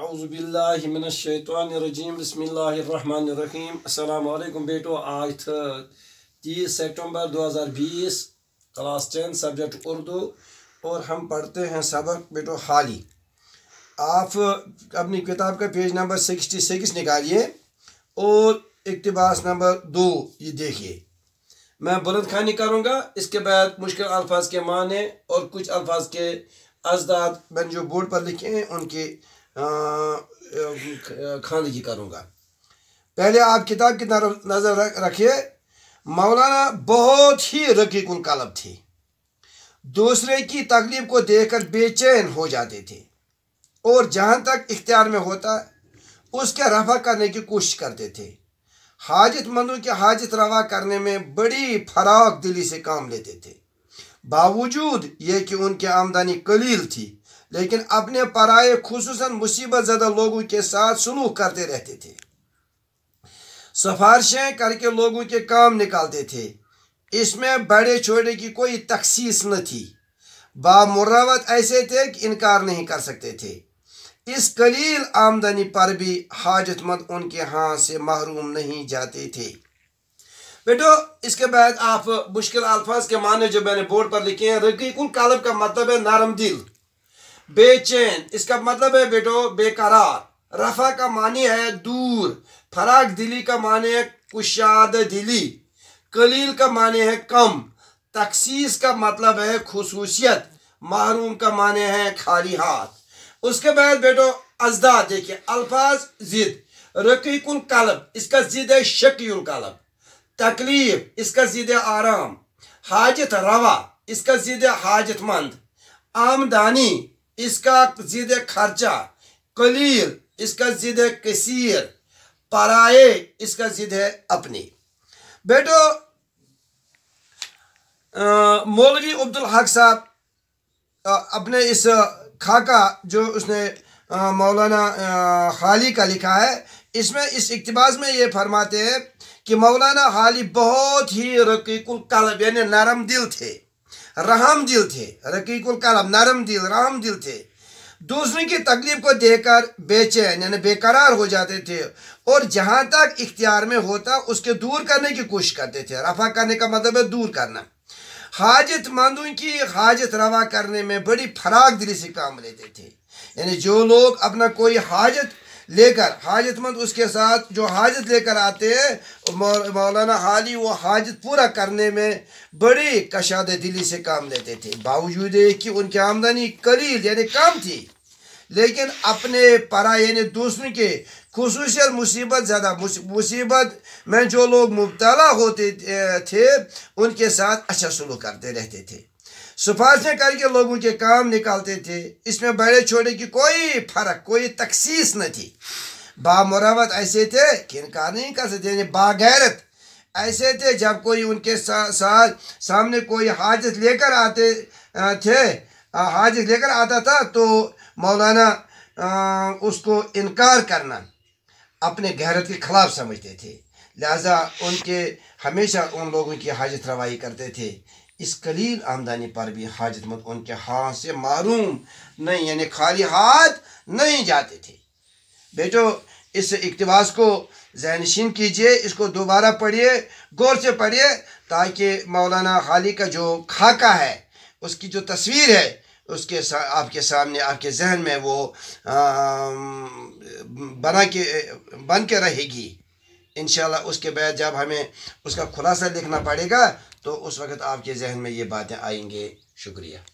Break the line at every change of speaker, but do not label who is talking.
अज़बिल्लिमिनशैतवानरजीम बसमीम अल्लाम बेटो आज था तीस सितंबर 2020 क्लास टेन सब्जेक्ट उर्दू और हम पढ़ते हैं सबक, बेटो, हाली। आप अपनी किताब का पेज नंबर 66 निकालिए और इकतबास नंबर दो ये देखिए। मैं बुलंद खानी करूँगा इसके बाद मुश्किल अल्फाज के माने और कुछ अल्फाज के अजदाद, मैंने जो बोर्ड पर लिखे हैं, उनके खानगी करूँगा। पहले आप किताब की नज़र रखिए। मौलाना बहुत ही रकीकुल कलब थे। दूसरे की तकलीफ़ को देखकर बेचैन हो जाते थे और जहाँ तक इख्तियार में होता, उसके रफा करने की कोशिश करते थे। हाजत हाजतमंदों की हाजत रवा करने में बड़ी फराक दिली से काम लेते थे। बावजूद ये कि उनकी आमदनी कलील थी लेकिन अपने पराए खसूस मुसीबत ज़्यादा लोगों के साथ सलूक करते रहते थे। सफारशें करके लोगों के काम निकालते थे। इसमें बड़े छोटे की कोई तखसीस न थी। बामुरावत ऐसे थे कि इनकार नहीं कर सकते थे। इस कलील आमदनी पर भी हाजतमंद उनके हाथ से महरूम नहीं जाते थे। बेटो, इसके बाद आप मुश्किल अल्फाज के माने जो मैंने बोर्ड पर लिखे हैं रकीकुल कालब का मतलब है नरम दिल। बेचैन। इसका मतलब है, बेटो, बेकरार। रफा का मानी है दूर। फराक दिली का माने है कुशाद दिली। कलील का माने है कम। तखसीस का मतलब है खसूसियत। महरूम का माने है खाली हाथ। उसके बाद, बेटो अजदा देखिए, अल्फाज जिद। रकीकुल कलब। इसका जिद है शकील कलब। तकलीफ़। इसका जिद आराम। हाजत रवा। इसका जिद हाजतमंद। आमदानी। इसका जिद खर्चा, कलील, इसका जिद है कसीर, पराए, इसका जिद है अपनी। बेटो मौलवी अब्दुल हक साहब अपने इस खाका जो उसने मौलाना हाली का लिखा है, इसमें इस इकतबास में ये फरमाते हैं कि मौलाना हाली बहुत ही रकीकुल कलब, यानी नरम दिल थे। रहम दिल थे। रकीकुल कलम, नरम दिल, रहम दिल थे। दूसरे की तकलीफ़ को देखकर बेचैन, यानी बेकरार हो जाते थे और जहाँ तक इख्तियार में होता, उसके दूर करने की कोशिश करते थे। रफा करने का मतलब है दूर करना। हाजत हाजतमंदों की हाजत रवा करने में बड़ी फराक दिली से काम लेते थे। यानी जो लोग अपना कोई हाजत लेकर, हाजतमंद उसके साथ जो हाजत लेकर आते हैं मौलाना हाली वो हाजत पूरा करने में बड़ी कशाद दिली से काम लेते थे। बावजूद कि उनकी आमदनी कलील यानी कम थी, लेकिन अपने परा यानी दूसरों के खसूसियत, मुसीबत ज़्यादा मुसीबत में जो लोग मुबतला होते थे, उनके साथ अच्छा सलूक करते रहते थे। सिफारशें करके लोगों के काम निकालते थे। इसमें बड़े छोटे की कोई फ़र्क कोई तखसीस न थी। बामुरावत ऐसे थे कि इनकार नहीं कर सकते बागैरत ऐसे थे जब कोई उनके साथ सा, सामने कोई हाजत लेकर आते थे हाजत लेकर आता था तो मौलाना उसको इनकार करना अपने गैरत के खिलाफ समझते थे। लिहाजा उनके हमेशा उन लोगों की हाजत रवाई करते थे। इस कलील आमदनी पर भी हाजत हाजतमंद उनके हाथ से मारूम नहीं यानी खाली हाथ नहीं जाते थे। बेटो इस इकतबास को जहनशीन कीजिए इसको दोबारा पढ़िए गौर से पढ़िए ताकि मौलाना खाली का जो खाका है उसकी जो तस्वीर है उसके सा, आपके सामने आपके जहन में वो आ, बना के बन के रहेगी। इन उसके बाद जब हमें उसका खुलासा लिखना पड़ेगा तो उस वक़्त आपके जहन में ये बातें आएँगे। शुक्रिया।